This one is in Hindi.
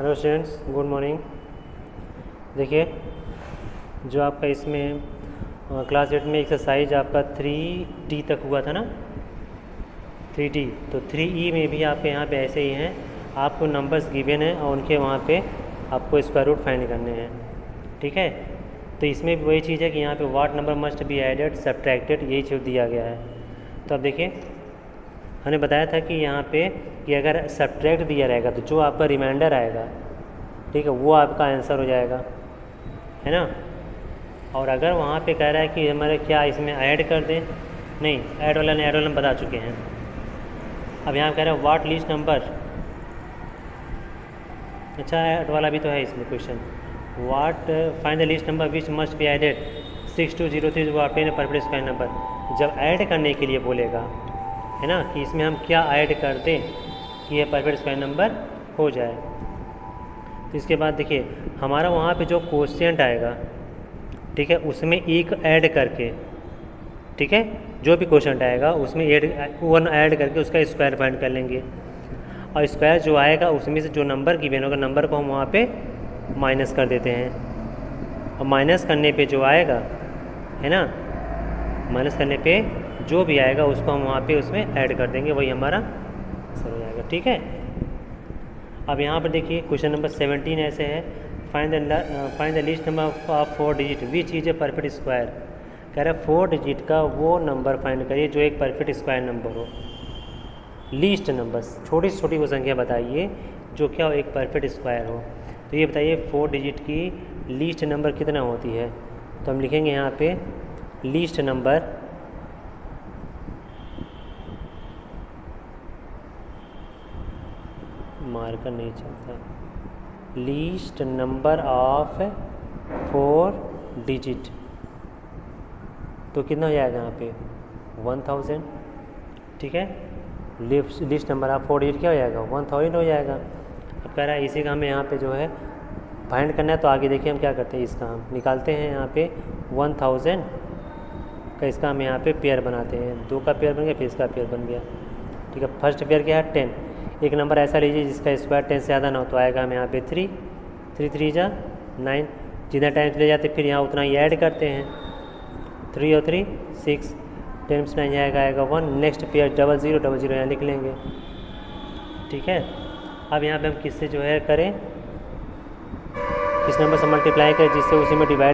हेलो स्टूडेंट्स गुड मॉर्निंग देखिए, जो आपका इसमें क्लास एट में एक्सरसाइज आपका थ्री टी तक हुआ था ना? थ्री टी तो थ्री ई में भी आपके यहाँ पे ऐसे ही हैं। आपको नंबर्स गिवन हैं और उनके वहाँ पे आपको स्क्वायर रूट फाइंड करने हैं। ठीक है? तो इसमें भी वही चीज़ है कि यहाँ पे what number must be added subtracted यही चीज़ दिया गया है। तो अब देखिए हमने बताया था कि यहाँ पे कि अगर सब्ट्रैक्ट दिया रहेगा तो जो आपका रिमाइंडर आएगा, ठीक है, वो आपका आंसर हो जाएगा, है ना? और अगर वहाँ पे कह रहा है कि हमारे क्या इसमें ऐड कर दें? नहीं ऐड वाला ने ऐड वाला बता चुके हैं। अब यहाँ कह रहे हैं वाट लिस्ट नंबर अच्छा ऐड वाला भी तो है इसमें question what find the least number which must be added six two zero three वो आपने परफेक्ट स्क्वायर नंबर जब ऐड करने के लिए बोलेगा है ना, कि इसमें हम क्या ऐड कर दें कि यह परफेक्ट स्क्वायर नंबर हो जाए। तो इसके बाद देखिए, हमारा वहाँ पे जो क्वेश्चन आएगा, ठीक है, उसमें एक ऐड करके, ठीक है, जो भी क्वेश्चन आएगा, उसमें एड वन ऐड करके उसका स्क्वायर फाइंड कर लेंगे। और स्क्वायर जो आएगा, उसमें से जो नंबर गिवन होगा नंबर को हम वहाँ पे माइनस कर देते हैं। और माइनस करने पे जो आएगा, है ना माइनस करने पे जो भी आएगा उसको हम वहाँ पे उसमें ऐड कर देंगे, वही हमारा आंसर हो जाएगा, ठीक है? अब यहाँ पर देखिए क्वेश्चन नंबर सेवनटीन ऐसे है find the find the least number of four digit which is a perfect square कह रहा है फोर डिजिट का वो नंबर फाइंड करिए, जो एक परफेक्ट स्क्वायर नंबर हो। लीस्ट नंबर छोटी से छोटी वो संख्या बताइए, जो क्या हो, एक परफेक्ट स्क्वायर हो। तो ये बताइए फोर डिजिट की लीस्ट नंबर कितना होती है? तो हम लिखेंगे यहाँ पे लीस्ट नंबर मार्कर नहीं चलता। Least number of four digit तो कितना हो जाएगा यहाँ पे? वन थाउज़ेंड ठीक है? Least least number of four digit क्या हो जाएगा? वन थाउज़ेंड हो जाएगा। अब कह रहा है, इसी का हमें यहाँ पे जो है फाइंड करना है तो आगे देखिए हम क्या करते हैं इसका हम निकालते हैं यहाँ पे वन थाउज़ेंड का इसका हम यहाँ पे पेयर बनाते हैं। दो का पेयर बन गया, फिर इसका पेयर बन गया। ठीक है? फ़र्स्ट पेयर क्या है? टेन एक नंबर ऐसा लीजिए जिसका स्क्वायर टेन से ज़्यादा ना हो तो आएगा हम यहाँ पे थ्री थ्री थ्री जा नाइन जितना टाइम चले जाते फिर यहाँ उतना ही ऐड करते हैं। थ्री और थ्री सिक्स टेन से नाइन आएगा आएगा one next pair double zero double zero यहाँ लिख लेंगे। ठीक है? अब यहाँ पे हम किससे जो है करें? किस नंबर से मल्टीप्लाई करें जिससे उसी में डिवाइड